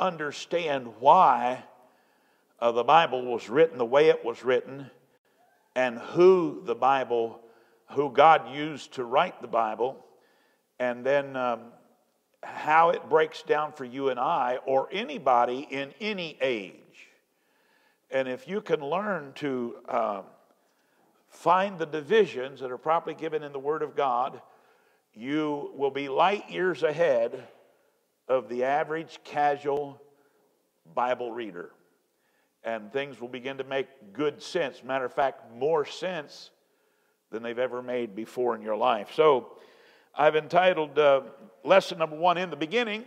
understand why uh, the Bible was written the way it was written and who the Bible, who God used to write the Bible, and then um, how it breaks down for you and I or anybody in any age. And if you can learn to uh, find the divisions that are properly given in the Word of God, you will be light years ahead of the average casual Bible reader. And things will begin to make good sense. Matter of fact, more sense than they've ever made before in your life. So I've entitled uh, lesson number one in the beginning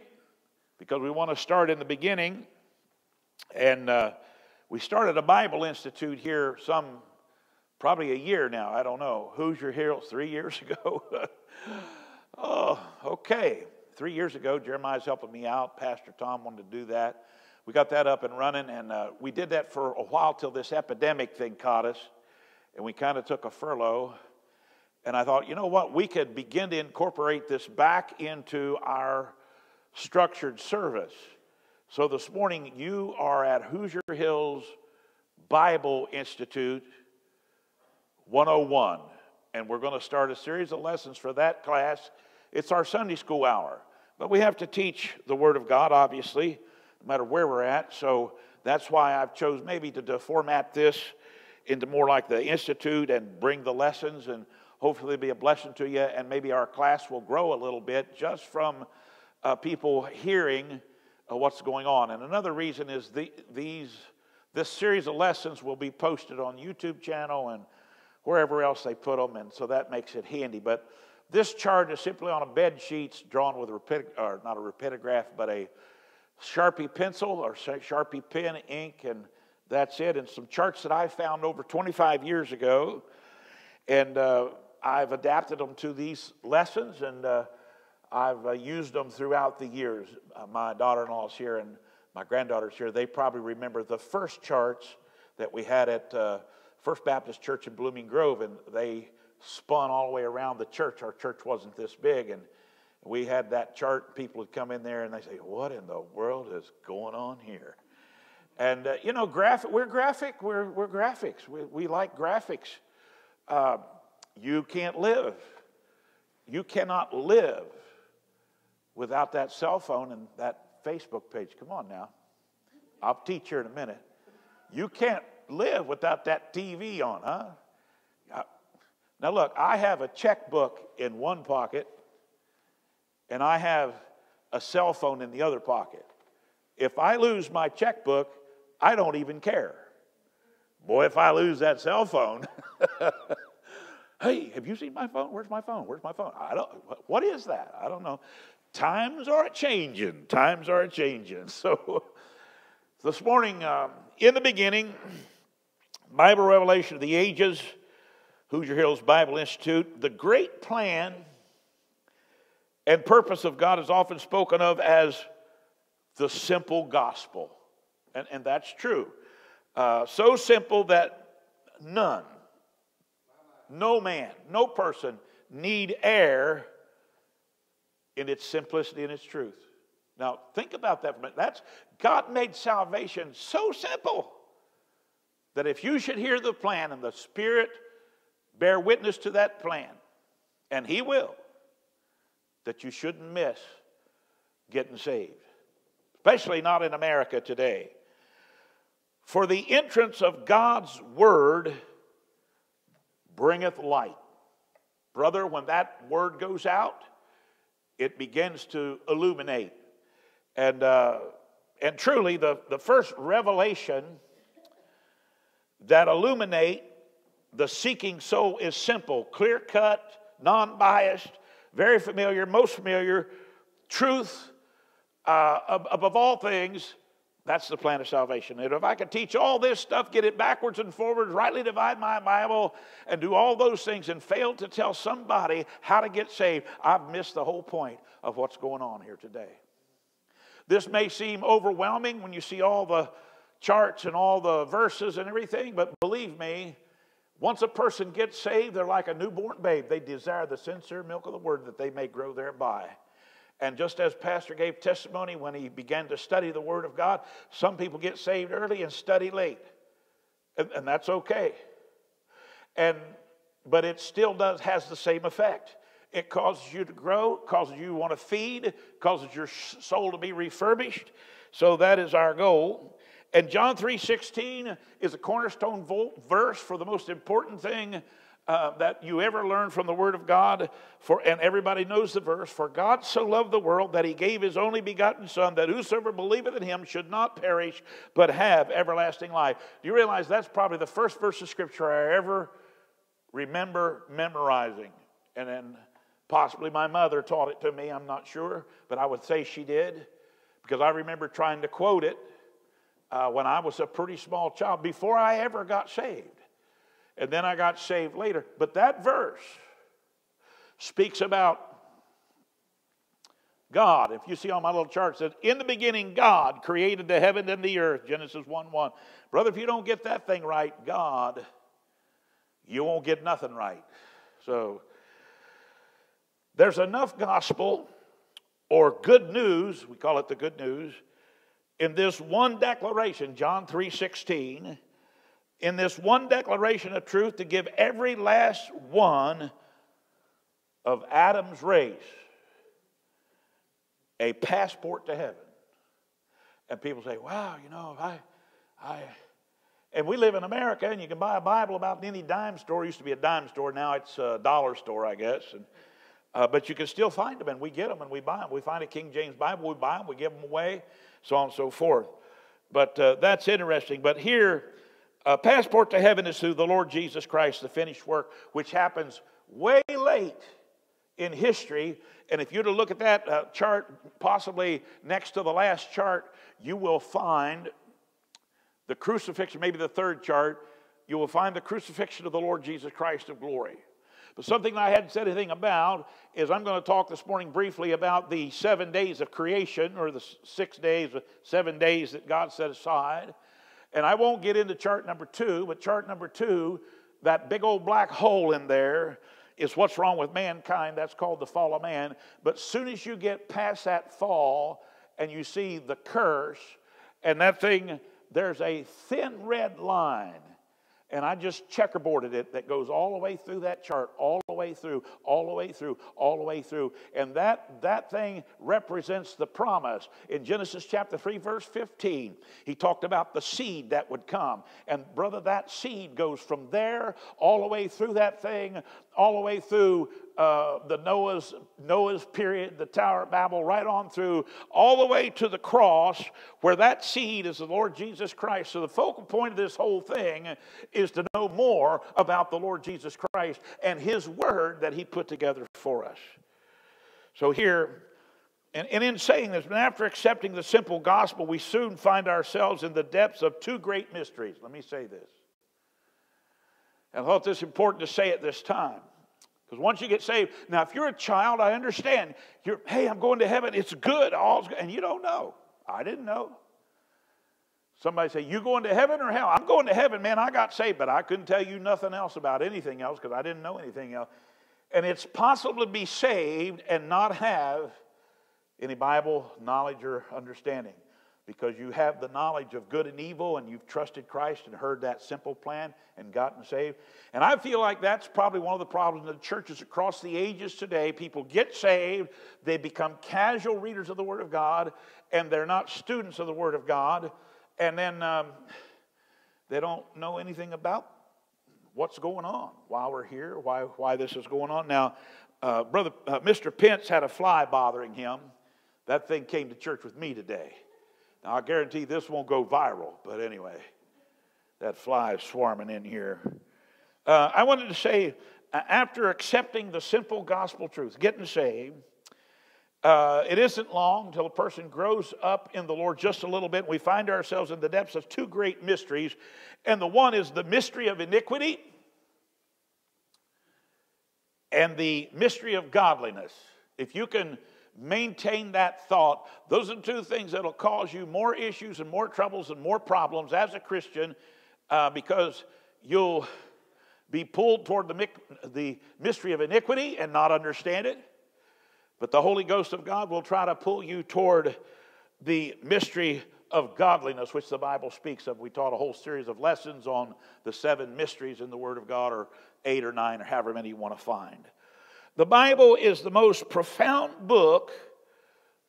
because we want to start in the beginning. And uh, we started a Bible Institute here some probably a year now. I don't know. Hoosier Hills, three years ago. oh, okay three years ago, Jeremiah's helping me out. Pastor Tom wanted to do that. We got that up and running, and uh, we did that for a while till this epidemic thing caught us, and we kind of took a furlough. And I thought, you know what, we could begin to incorporate this back into our structured service. So this morning, you are at Hoosier Hills Bible Institute 101, and we're going to start a series of lessons for that class it's our Sunday school hour. But we have to teach the Word of God, obviously, no matter where we're at. So that's why I've chose maybe to, to format this into more like the Institute and bring the lessons and hopefully be a blessing to you. And maybe our class will grow a little bit just from uh, people hearing uh, what's going on. And another reason is the, these, this series of lessons will be posted on YouTube channel and wherever else they put them. And so that makes it handy. But this chart is simply on a bed sheet drawn with a rapid, or not a rapidograph, but a Sharpie pencil or Sharpie pen, ink, and that's it. And some charts that I found over 25 years ago. And uh, I've adapted them to these lessons, and uh, I've uh, used them throughout the years. Uh, my daughter in law is here, and my granddaughter's here. They probably remember the first charts that we had at uh, First Baptist Church in Blooming Grove, and they spun all the way around the church. Our church wasn't this big, and we had that chart. People would come in there and they say, "What in the world is going on here?" And uh, you know, graphic. We're graphic. We're we're graphics. We we like graphics. Uh, you can't live. You cannot live without that cell phone and that Facebook page. Come on now. I'll teach you in a minute. You can't live without that TV on, huh? Now, look, I have a checkbook in one pocket, and I have a cell phone in the other pocket. If I lose my checkbook, I don't even care. Boy, if I lose that cell phone, hey, have you seen my phone? Where's my phone? Where's my phone? I don't. What is that? I don't know. Times are changing. Times are changing. So, this morning, um, in the beginning, Bible revelation of the ages Hoosier Hills Bible Institute, the great plan and purpose of God is often spoken of as the simple gospel. And, and that's true. Uh, so simple that none, no man, no person need err in its simplicity and its truth. Now, think about that for a minute. That's God made salvation so simple that if you should hear the plan and the Spirit bear witness to that plan, and He will, that you shouldn't miss getting saved, especially not in America today. For the entrance of God's word bringeth light. Brother, when that word goes out, it begins to illuminate. And, uh, and truly, the, the first revelation that illuminate the seeking soul is simple, clear cut, non biased, very familiar, most familiar. Truth, uh, above all things, that's the plan of salvation. And if I could teach all this stuff, get it backwards and forwards, rightly divide my Bible, and do all those things and fail to tell somebody how to get saved, I've missed the whole point of what's going on here today. This may seem overwhelming when you see all the charts and all the verses and everything, but believe me, once a person gets saved, they're like a newborn babe. They desire the sincere milk of the word that they may grow thereby. And just as Pastor gave testimony when he began to study the Word of God, some people get saved early and study late. And, and that's okay. And but it still does has the same effect. It causes you to grow, causes you to want to feed, causes your soul to be refurbished. So that is our goal. And John 3:16 is a cornerstone verse for the most important thing uh, that you ever learn from the Word of God. For and everybody knows the verse. For God so loved the world that He gave His only begotten Son, that whosoever believeth in Him should not perish, but have everlasting life. Do you realize that's probably the first verse of Scripture I ever remember memorizing? And then possibly my mother taught it to me. I'm not sure, but I would say she did because I remember trying to quote it uh, when I was a pretty small child before I ever got saved. And then I got saved later. But that verse speaks about God. If you see on my little chart, says, In the beginning, God created the heaven and the earth, Genesis 1 1. Brother, if you don't get that thing right, God, you won't get nothing right. So, there's enough gospel or good news, we call it the good news, in this one declaration, John 3:16, in this one declaration of truth to give every last one of Adam's race a passport to heaven. And people say, wow, you know, I, I, and we live in America and you can buy a Bible about any dime store. It used to be a dime store, now it's a dollar store, I guess. And uh, but you can still find them, and we get them and we buy them. We find a King James Bible, we buy them, we give them away, so on and so forth. But uh, that's interesting. But here, a passport to heaven is through the Lord Jesus Christ, the finished work, which happens way late in history. And if you to look at that uh, chart, possibly next to the last chart, you will find the crucifixion, maybe the third chart, you will find the crucifixion of the Lord Jesus Christ of glory. But something I hadn't said anything about is I'm going to talk this morning briefly about the seven days of creation, or the six days, seven days that God set aside. And I won't get into chart number two, but chart number two, that big old black hole in there is what's wrong with mankind. That's called the fall of man. But soon as you get past that fall and you see the curse, and that thing, there's a thin red line and I just checkerboarded it that goes all the way through that chart, all the way through, all the way through, all the way through. And that, that thing represents the promise. In Genesis chapter 3, verse 15, he talked about the seed that would come. And brother, that seed goes from there all the way through that thing, all the way through uh, the Noah's, Noah's period, the Tower of Babel, right on through, all the way to the cross, where that seed is the Lord Jesus Christ. So the focal point of this whole thing is to know more about the Lord Jesus Christ and His Word that He put together for us. So here, and, and in saying this, after accepting the simple gospel, we soon find ourselves in the depths of two great mysteries. Let me say this. I thought this important to say at this time. Because once you get saved, now if you're a child, I understand. You're, hey, I'm going to heaven. It's good. All's good. And you don't know. I didn't know. Somebody say, You going to heaven or hell? I'm going to heaven, man. I got saved, but I couldn't tell you nothing else about anything else because I didn't know anything else. And it's possible to be saved and not have any Bible knowledge or understanding because you have the knowledge of good and evil and you've trusted Christ and heard that simple plan and gotten saved. And I feel like that's probably one of the problems in the churches across the ages today. People get saved, they become casual readers of the Word of God, and they're not students of the Word of God, and then um, they don't know anything about what's going on, why we're here, why, why this is going on. Now, uh, brother, uh, Mr. Pence had a fly bothering him. That thing came to church with me today. Now, I guarantee this won't go viral, but anyway, that fly is swarming in here. Uh, I wanted to say, after accepting the simple gospel truth, getting saved, uh, it isn't long until a person grows up in the Lord just a little bit. And we find ourselves in the depths of two great mysteries. And the one is the mystery of iniquity and the mystery of godliness. If you can maintain that thought. Those are the two things that'll cause you more issues and more troubles and more problems as a Christian uh, because you'll be pulled toward the, the mystery of iniquity and not understand it. But the Holy Ghost of God will try to pull you toward the mystery of godliness, which the Bible speaks of. We taught a whole series of lessons on the seven mysteries in the Word of God, or eight or nine, or however many you want to find. The Bible is the most profound book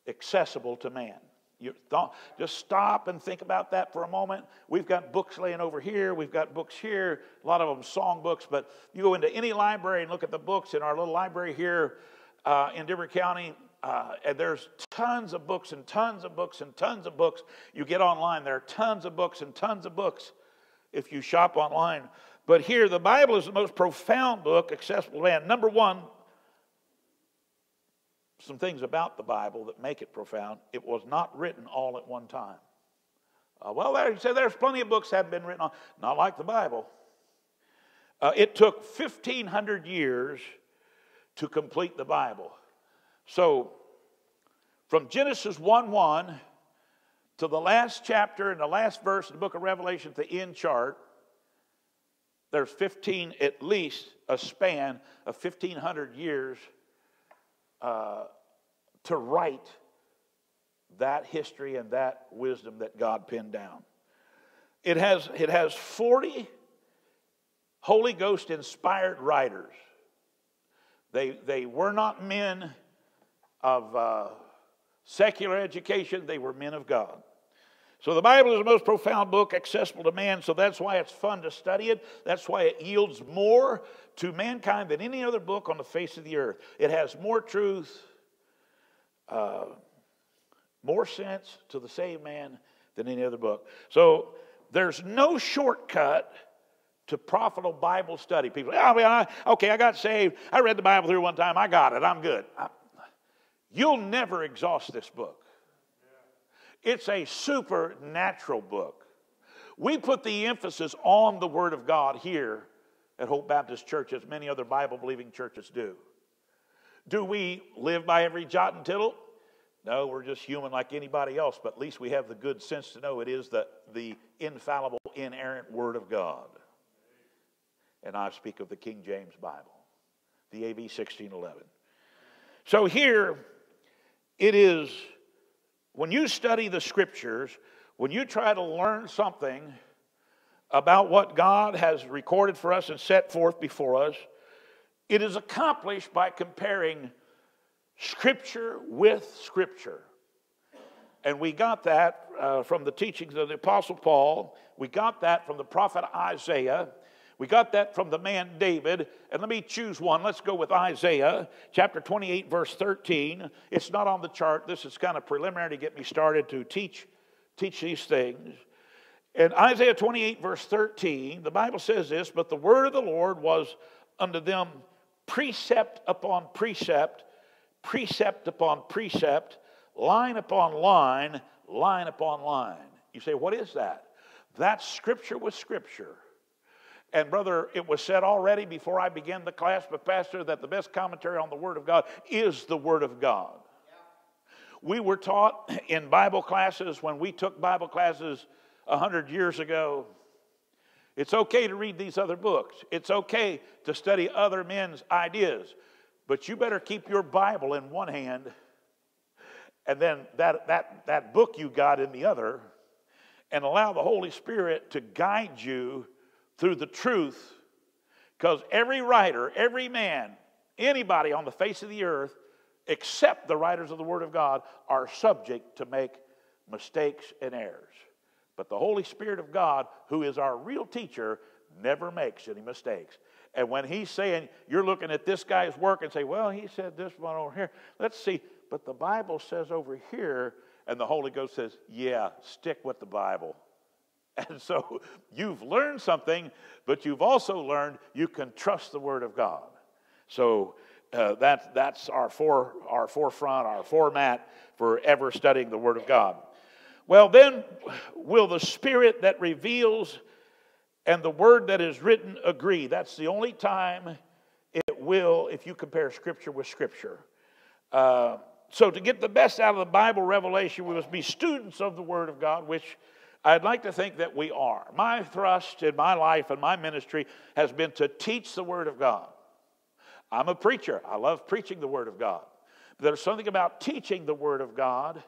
accessible to man. You just stop and think about that for a moment. We've got books laying over here. We've got books here. A lot of them song books, but you go into any library and look at the books in our little library here uh, in Dearborn County. Uh, and there's tons of books and tons of books and tons of books. You get online, there are tons of books and tons of books if you shop online. But here, the Bible is the most profound book accessible to man. Number one, some things about the Bible that make it profound. It was not written all at one time. Uh, well, there, you say there's plenty of books that have been written on, not like the Bible. Uh, it took 1,500 years to complete the Bible. So, from Genesis 1 1 to the last chapter and the last verse of the book of Revelation, at the end chart, there's 15, at least a span of 1,500 years uh, to write that history and that wisdom that God penned down. It has, it has 40 Holy Ghost inspired writers. They, they were not men of uh, secular education, they were men of God. So the Bible is the most profound book accessible to man, so that's why it's fun to study it. That's why it yields more to mankind than any other book on the face of the earth. It has more truth, uh, more sense to the saved man than any other book. So there's no shortcut to profitable Bible study. People, oh, I, okay, I got saved. I read the Bible through one time. I got it. I'm good. I, you'll never exhaust this book. It's a supernatural book. We put the emphasis on the Word of God here at Hope Baptist Church, as many other Bible believing churches do. Do we live by every jot and tittle? No, we're just human like anybody else, but at least we have the good sense to know it is the, the infallible, inerrant Word of God. And I speak of the King James Bible, the AV 1611. So here it is when you study the scriptures, when you try to learn something about what God has recorded for us and set forth before us, it is accomplished by comparing scripture with scripture. And we got that uh, from the teachings of the Apostle Paul. We got that from the prophet Isaiah. We got that from the man David. And let me choose one. Let's go with Isaiah chapter 28, verse 13. It's not on the chart. This is kind of preliminary to get me started to teach, teach these things. In Isaiah 28, verse 13, the Bible says this But the word of the Lord was unto them precept upon precept, precept upon precept, line upon line, line upon line. You say, What is that? That's scripture with scripture. And, brother, it was said already before I began the class, but, Pastor, that the best commentary on the Word of God is the Word of God. We were taught in Bible classes when we took Bible classes a hundred years ago. It's okay to read these other books. It's okay to study other men's ideas. But you better keep your Bible in one hand and then that, that, that book you got in the other and allow the Holy Spirit to guide you through the truth, because every writer, every man, anybody on the face of the earth, except the writers of the Word of God, are subject to make mistakes and errors. But the Holy Spirit of God, who is our real teacher, never makes any mistakes. And when he's saying, you're looking at this guy's work and say, well, he said this one over here. Let's see. But the Bible says over here, and the Holy Ghost says, yeah, stick with the Bible. And so you've learned something, but you've also learned you can trust the Word of God. So uh, that, that's our, for, our forefront, our format for ever studying the Word of God. Well, then, will the Spirit that reveals and the Word that is written agree? That's the only time it will if you compare Scripture with Scripture. Uh, so, to get the best out of the Bible revelation, we must be students of the Word of God, which I'd like to think that we are. My thrust in my life and my ministry has been to teach the Word of God. I'm a preacher. I love preaching the Word of God. But There's something about teaching the Word of God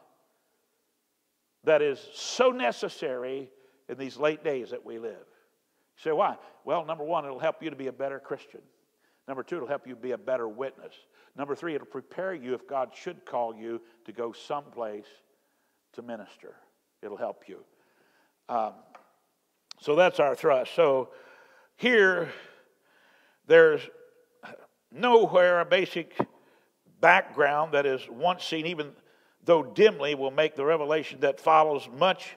that is so necessary in these late days that we live. You say, why? Well, number one, it'll help you to be a better Christian. Number two, it'll help you be a better witness. Number three, it'll prepare you if God should call you to go someplace to minister. It'll help you. Um, so that's our thrust. So here, there's nowhere a basic background that is once seen, even though dimly, will make the revelation that follows much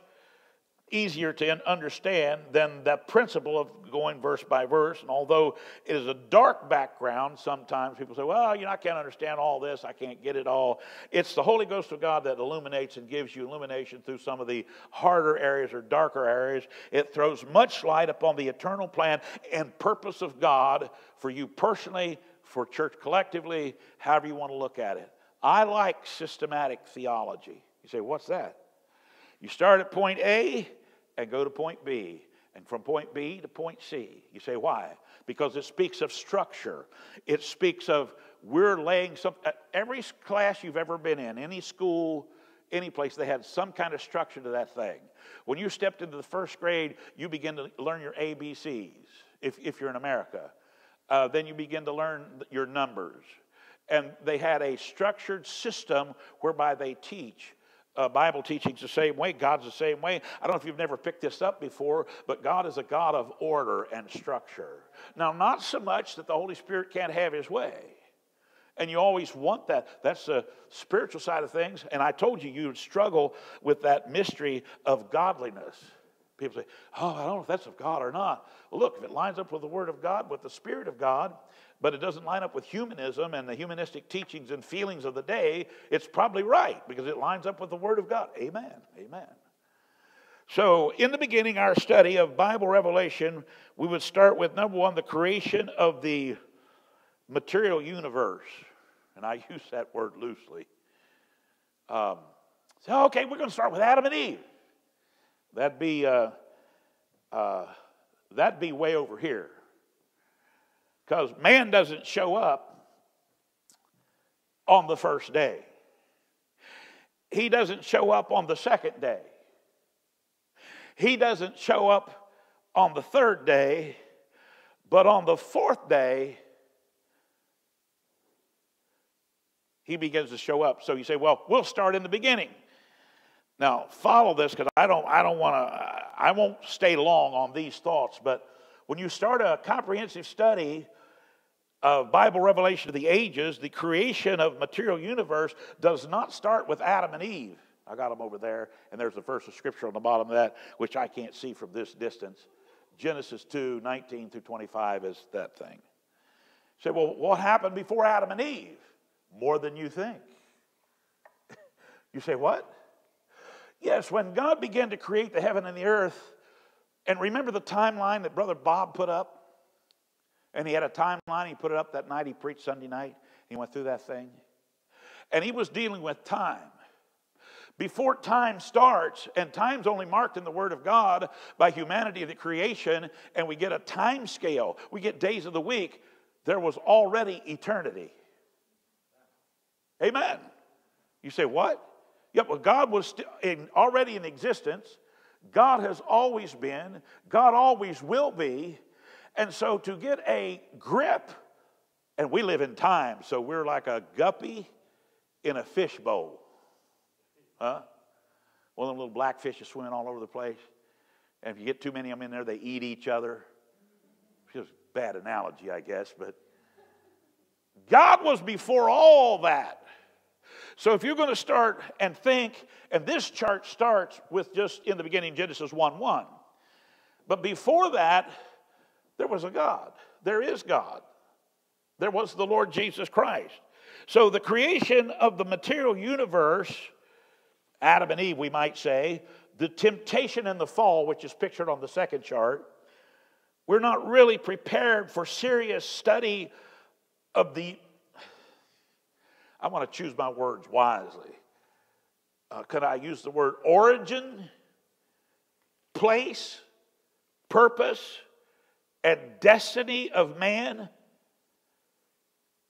easier to understand than the principle of going verse by verse. And although it is a dark background, sometimes people say, well, you know, I can't understand all this, I can't get it all. It's the Holy Ghost of God that illuminates and gives you illumination through some of the harder areas or darker areas. It throws much light upon the eternal plan and purpose of God for you personally, for church collectively, however you want to look at it. I like systematic theology. You say, what's that? You start at point A and go to point B, and from point B to point C. You say, why? Because it speaks of structure. It speaks of we're laying some, uh, every class you've ever been in, any school, any place, they had some kind of structure to that thing. When you stepped into the first grade, you begin to learn your ABCs, if, if you're in America. Uh, then you begin to learn your numbers. And they had a structured system whereby they teach uh, Bible teaching's the same way. God's the same way. I don't know if you've never picked this up before, but God is a God of order and structure. Now, not so much that the Holy Spirit can't have his way. And you always want that. That's the spiritual side of things. And I told you, you would struggle with that mystery of godliness. People say, Oh, I don't know if that's of God or not. Well, look, if it lines up with the Word of God, with the Spirit of God, but it doesn't line up with humanism and the humanistic teachings and feelings of the day, it's probably right because it lines up with the Word of God. Amen. Amen. So, in the beginning, our study of Bible revelation, we would start with number one, the creation of the material universe. And I use that word loosely. Um, so, okay, we're going to start with Adam and Eve. That'd be, uh, uh, that'd be way over here. Because man doesn't show up on the first day, he doesn't show up on the second day, he doesn't show up on the third day, but on the fourth day, he begins to show up. So you say, well, we'll start in the beginning. Now, follow this because I don't, I don't want to, I won't stay long on these thoughts, but when you start a comprehensive study of Bible revelation of the ages, the creation of material universe does not start with Adam and Eve. I got them over there, and there's the verse of scripture on the bottom of that, which I can't see from this distance. Genesis 2, 19 through 25 is that thing. Say, well, what happened before Adam and Eve? More than you think. you say, what? Yes, when God began to create the heaven and the earth, and remember the timeline that Brother Bob put up? And he had a timeline. He put it up that night. He preached Sunday night. He went through that thing. And he was dealing with time. Before time starts, and time's only marked in the Word of God by humanity, the creation, and we get a time scale, we get days of the week, there was already eternity. Amen. You say, what? Yep, well, God was in, already in existence. God has always been. God always will be. And so to get a grip, and we live in time, so we're like a guppy in a fishbowl. Huh? One of them little black fish is swimming all over the place. And if you get too many of them in there, they eat each other. It's a bad analogy, I guess, but God was before all that. So if you're going to start and think, and this chart starts with just in the beginning Genesis 1 1. But before that, there was a God. There is God. There was the Lord Jesus Christ. So the creation of the material universe, Adam and Eve, we might say, the temptation and the fall, which is pictured on the second chart, we're not really prepared for serious study of the. I want to choose my words wisely. Uh, could I use the word origin, place, purpose, and destiny of man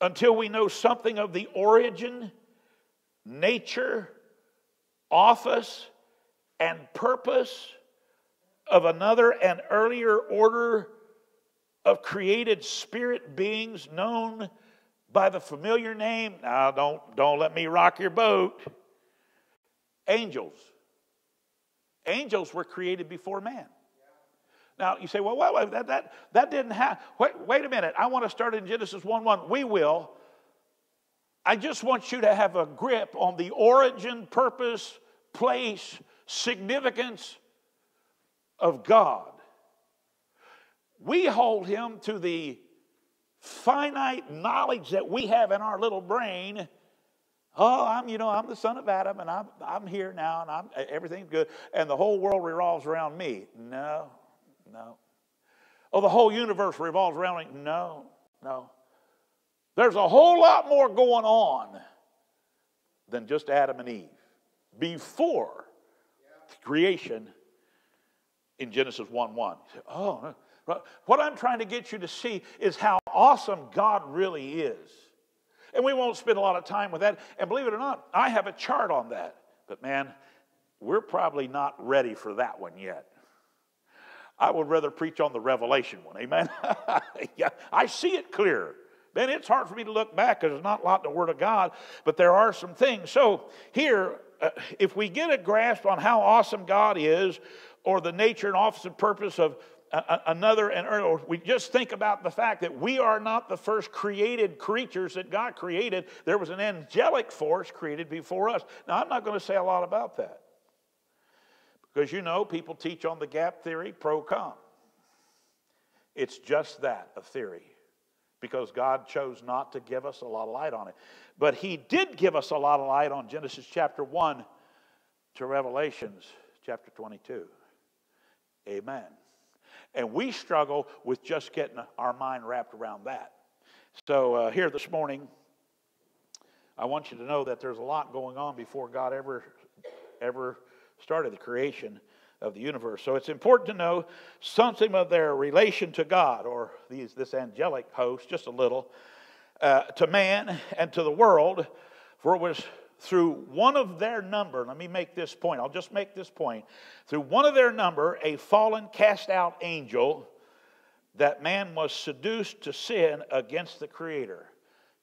until we know something of the origin nature, office, and purpose of another and earlier order of created spirit beings known by the familiar name. Now, don't, don't let me rock your boat. Angels. Angels were created before man. Now, you say, well, wait, wait, that, that, that didn't happen. Wait, wait a minute. I want to start in Genesis 1 1. We will. I just want you to have a grip on the origin, purpose, place, significance of God. We hold him to the finite knowledge that we have in our little brain. Oh, I'm, you know, I'm the son of Adam and I'm, I'm here now and I'm, everything's good and the whole world revolves around me. No, no. Oh, the whole universe revolves around it? No, no. There's a whole lot more going on than just Adam and Eve before creation in Genesis 1 1. Oh, what I'm trying to get you to see is how awesome God really is. And we won't spend a lot of time with that. And believe it or not, I have a chart on that. But man, we're probably not ready for that one yet. I would rather preach on the revelation one. Amen. yeah, I see it clear. Man, it's hard for me to look back because there's not a lot in the Word of God, but there are some things. So, here, uh, if we get a grasp on how awesome God is, or the nature and office and purpose of another and or we just think about the fact that we are not the first created creatures that God created. There was an angelic force created before us. Now, I'm not going to say a lot about that because you know people teach on the gap theory, pro con. It's just that, a theory because God chose not to give us a lot of light on it. But He did give us a lot of light on Genesis chapter 1 to Revelations chapter 22. Amen. And we struggle with just getting our mind wrapped around that. So, uh, here this morning, I want you to know that there's a lot going on before God ever, ever started the creation of the universe. So it's important to know something of their relation to God or these, this angelic host, just a little, uh, to man and to the world, for it was through one of their number, let me make this point, I'll just make this point. Through one of their number, a fallen, cast out angel, that man was seduced to sin against the Creator.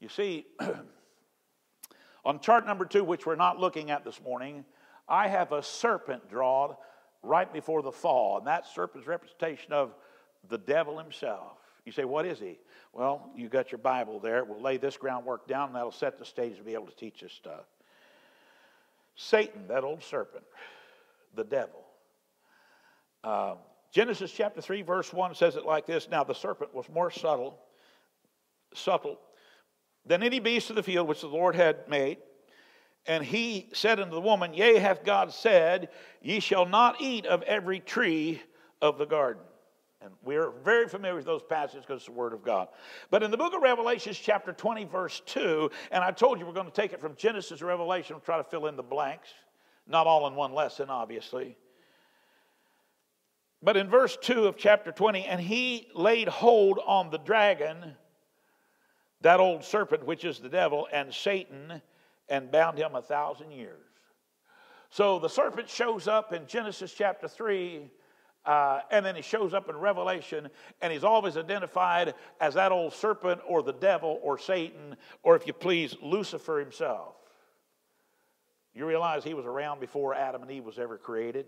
You see, on chart number two, which we're not looking at this morning, I have a serpent drawn right before the fall. And that serpent's representation of the devil himself. You say, what is he? Well, you got your Bible there. We'll lay this groundwork down, and that'll set the stage to be able to teach this stuff. Satan, that old serpent, the devil. Uh, Genesis chapter 3, verse 1 says it like this Now the serpent was more subtle, subtle than any beast of the field which the Lord had made. And he said unto the woman, Yea, hath God said, Ye shall not eat of every tree of the garden. And we're very familiar with those passages because it's the Word of God. But in the book of Revelations, chapter 20, verse 2, and I told you we're going to take it from Genesis to Revelation, we'll try to fill in the blanks. Not all in one lesson, obviously. But in verse 2 of chapter 20, and he laid hold on the dragon, that old serpent, which is the devil, and Satan and bound him a thousand years. So the serpent shows up in Genesis chapter 3, uh, and then he shows up in Revelation, and he's always identified as that old serpent or the devil or Satan, or if you please, Lucifer himself. You realize he was around before Adam and Eve was ever created?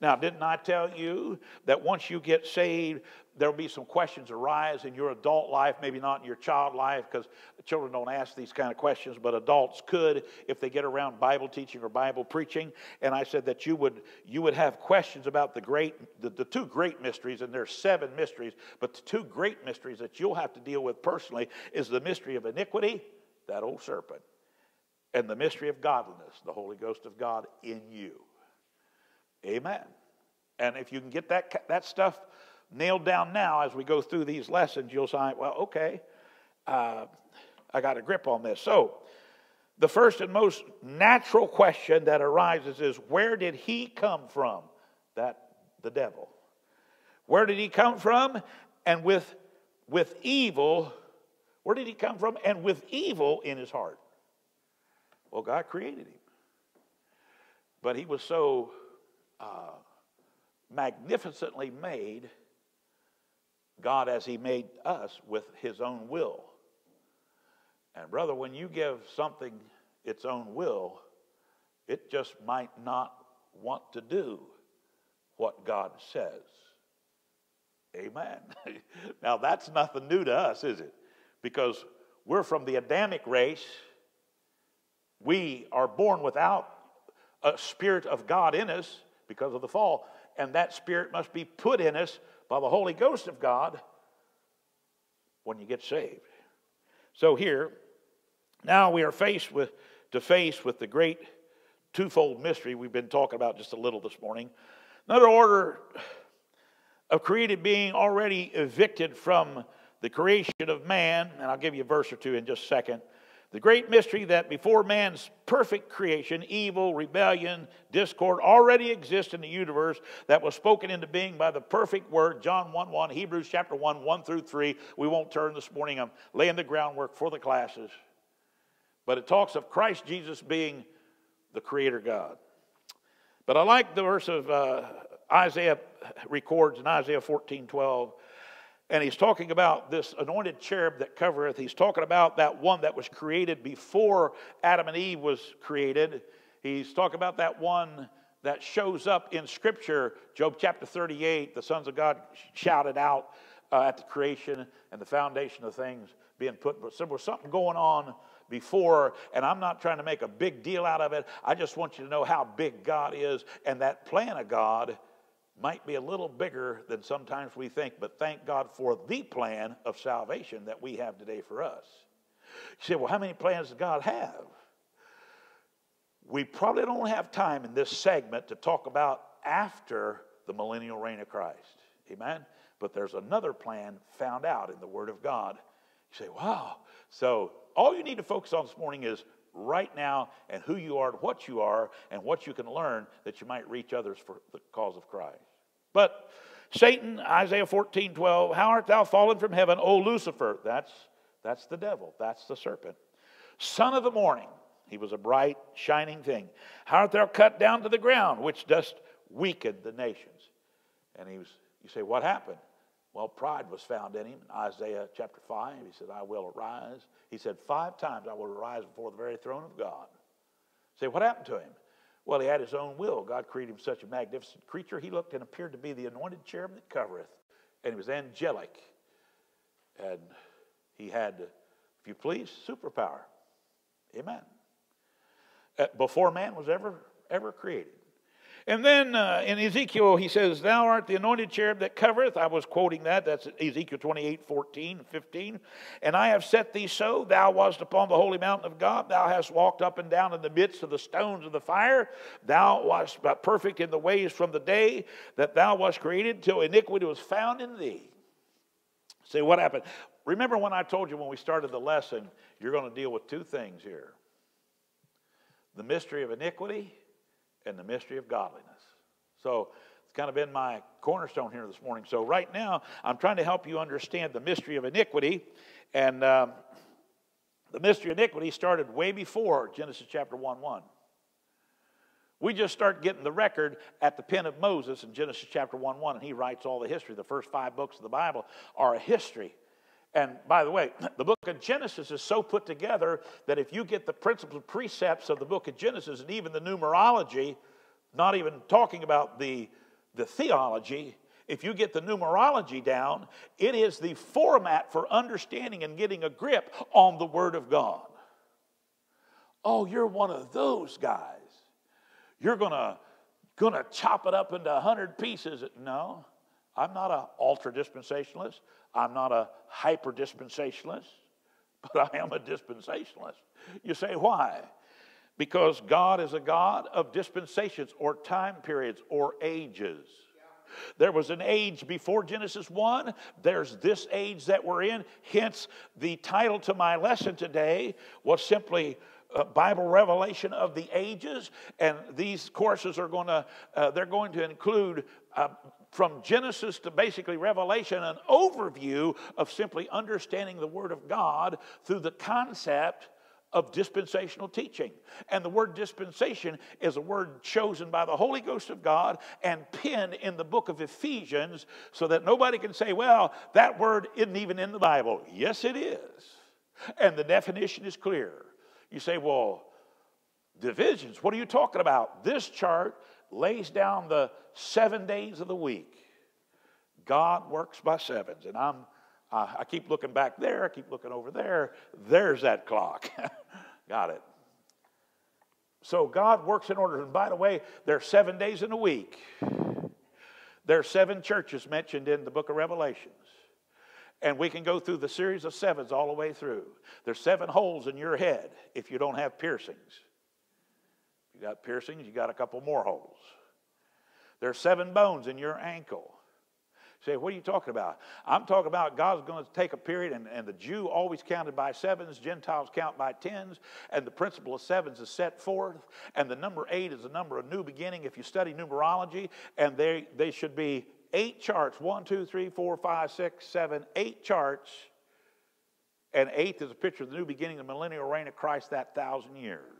Now, didn't I tell you that once you get saved, there'll be some questions arise in your adult life, maybe not in your child life, because children don't ask these kind of questions, but adults could if they get around Bible teaching or Bible preaching. And I said that you would you would have questions about the great the, the two great mysteries, and there's seven mysteries, but the two great mysteries that you'll have to deal with personally is the mystery of iniquity, that old serpent, and the mystery of godliness, the Holy Ghost of God in you. Amen. And if you can get that, that stuff nailed down now as we go through these lessons, you'll say, well, okay, uh, I got a grip on this. So, the first and most natural question that arises is where did he come from? That the devil. Where did he come from? And with with evil, where did he come from? And with evil in his heart. Well, God created him. But he was so uh, magnificently made, God, as he made us, with his own will. And, brother, when you give something its own will, it just might not want to do what God says. Amen. now, that's nothing new to us, is it? Because we're from the Adamic race. We are born without a spirit of God in us because of the fall, and that spirit must be put in us by the Holy Ghost of God when you get saved. So here, now we are faced with to face with the great twofold mystery we've been talking about just a little this morning. Another order of created being already evicted from the creation of man, and I'll give you a verse or two in just a second. The great mystery that before man's perfect creation, evil, rebellion, discord already exist in the universe that was spoken into being by the perfect word, John 1 1, Hebrews chapter 1, 1 through 3. We won't turn this morning. I'm laying the groundwork for the classes. But it talks of Christ Jesus being the Creator God. But I like the verse of uh, Isaiah records in Isaiah 14 12. And he's talking about this anointed cherub that covereth. He's talking about that one that was created before Adam and Eve was created. He's talking about that one that shows up in Scripture, Job chapter 38. The sons of God shouted out uh, at the creation and the foundation of things being put. But there was something going on before, and I'm not trying to make a big deal out of it. I just want you to know how big God is, and that plan of God might be a little bigger than sometimes we think, but thank God for the plan of salvation that we have today for us. You say, well, how many plans does God have? We probably don't have time in this segment to talk about after the millennial reign of Christ. Amen? But there's another plan found out in the Word of God. You say, wow. So all you need to focus on this morning is right now and who you are and what you are and what you can learn that you might reach others for the cause of Christ. But Satan, Isaiah 14, 12, how art thou fallen from heaven, O Lucifer? That's, that's the devil, that's the serpent. Son of the morning, he was a bright, shining thing. How art thou cut down to the ground, which dost weaken the nations? And he was, you say, what happened? Well, pride was found in him. In Isaiah chapter 5, he said, I will arise. He said, Five times I will arise before the very throne of God. Say, what happened to him? Well, he had his own will. God created him such a magnificent creature. He looked and appeared to be the anointed cherub that covereth, and he was angelic. And he had, if you please, superpower. Amen. Uh, before man was ever ever created. And then uh, in Ezekiel, he says, Thou art the anointed cherub that covereth. I was quoting that. That's Ezekiel 28, 14, 15. And I have set thee so. Thou wast upon the holy mountain of God. Thou hast walked up and down in the midst of the stones of the fire. Thou wast perfect in the ways from the day that thou wast created till iniquity was found in thee. Say, what happened? Remember when I told you when we started the lesson, you're going to deal with two things here the mystery of iniquity and the mystery of godliness. So it's kind of been my cornerstone here this morning. So right now, I'm trying to help you understand the mystery of iniquity. And um, the mystery of iniquity started way before Genesis chapter 1 1. We just start getting the record at the pen of Moses in Genesis chapter 1 1, and he writes all the history. The first five books of the Bible are a history. And by the way, the book of Genesis is so put together that if you get the principles and precepts of the book of Genesis and even the numerology, not even talking about the, the theology, if you get the numerology down, it is the format for understanding and getting a grip on the Word of God. Oh, you're one of those guys. You're gonna, gonna chop it up into a hundred pieces. No, I'm not an ultra dispensationalist. I'm not a hyper dispensationalist, but I am a dispensationalist. You say, why? Because God is a God of dispensations or time periods or ages. There was an age before Genesis 1. There's this age that we're in. Hence, the title to my lesson today was simply uh, Bible revelation of the ages. And these courses are going to, uh, they're going to include uh, from Genesis to basically Revelation, an overview of simply understanding the Word of God through the concept of dispensational teaching. And the word dispensation is a word chosen by the Holy Ghost of God and penned in the book of Ephesians so that nobody can say, well, that word isn't even in the Bible. Yes, it is. And the definition is clear. You say, well, divisions, what are you talking about? This chart lays down the seven days of the week. God works by sevens. And I'm uh, I keep looking back there, I keep looking over there. There's that clock. Got it. So God works in order. And by the way, there are seven days in a week. There are seven churches mentioned in the book of Revelations. And we can go through the series of sevens all the way through. There's seven holes in your head if you don't have piercings. You got piercings, you got a couple more holes. There's seven bones in your ankle say, what are you talking about? I'm talking about God's going to take a period, and, and the Jew always counted by sevens, Gentiles count by tens, and the principle of sevens is set forth, and the number eight is the number of new beginning if you study numerology, and they, they should be eight charts one, two, three, four, five, six, seven, eight charts. And eighth is a picture of the new beginning, the millennial reign of Christ, that thousand years.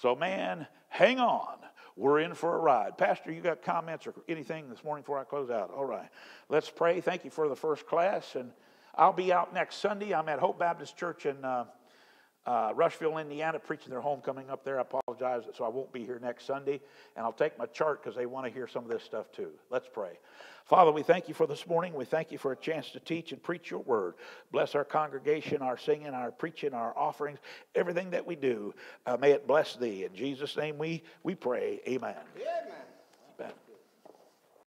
So, man, hang on. We're in for a ride. Pastor, you got comments or anything this morning before I close out? All right. Let's pray. Thank you for the first class. And I'll be out next Sunday. I'm at Hope Baptist Church in uh, uh, Rushville, Indiana, preaching their homecoming up there. I apologize, so I won't be here next Sunday. And I'll take my chart because they want to hear some of this stuff too. Let's pray. Father, we thank you for this morning. We thank you for a chance to teach and preach your word. Bless our congregation, our singing, our preaching, our offerings, everything that we do. Uh, may it bless thee. In Jesus' name we, we pray. Amen. Amen.